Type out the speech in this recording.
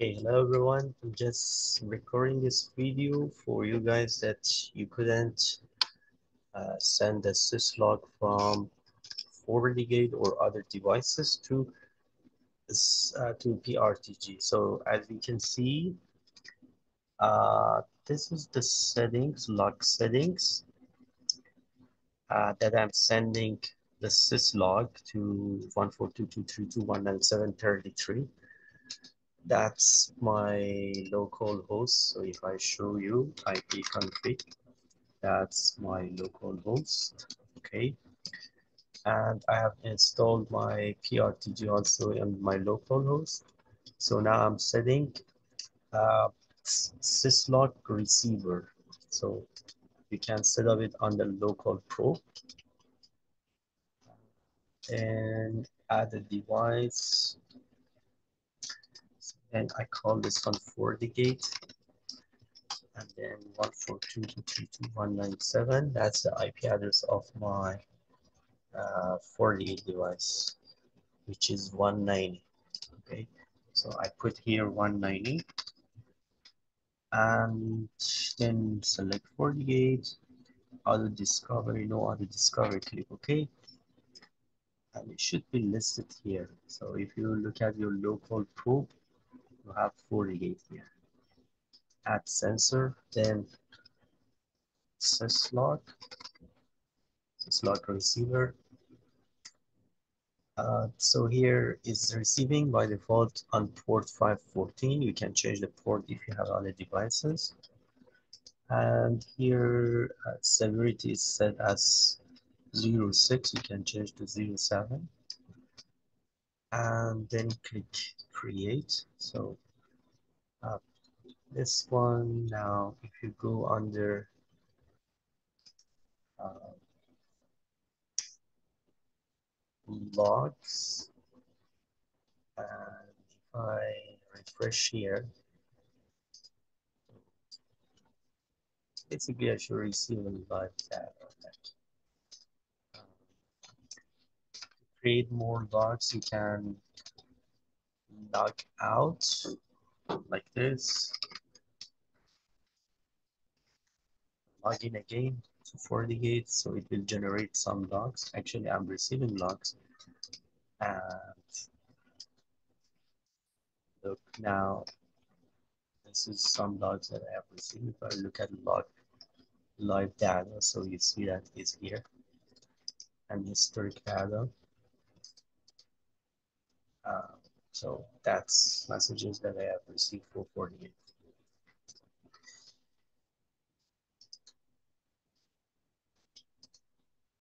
Hey, hello everyone. I'm just recording this video for you guys that you couldn't uh, send the syslog from FortiGate or other devices to uh, to PRTG. So as you can see, uh, this is the settings, log settings uh, that I'm sending the syslog to 142.232.197.33 that's my local host. So if I show you IP config, that's my local host. Okay. And I have installed my PRTG also on my local host. So now I'm setting uh, syslog receiver. So you can set up it on the local probe and add a device and I call this one FortiGate and then 142.232.197 that's the IP address of my uh, FortiGate device which is 190 okay so I put here 190 and then select FortiGate auto discovery no auto discovery click okay? And it should be listed here. So if you look at your local probe you have FortiGate here add sensor, then syslog, syslog receiver. Uh, so here is receiving by default on port 514. You can change the port if you have other devices. And here uh, severity is set as 06. You can change to 07. And then click create. So uh, this one now, if you go under uh, logs, and if I refresh here, basically I should receive a live data. Um, to create more logs, you can log out like this log in again to FortiGate, so it will generate some logs. Actually, I'm receiving logs. And look now, this is some logs that I have received. If I look at log live data, so you see that is here. And historic data. Uh, so that's messages that I have received for FortiGate.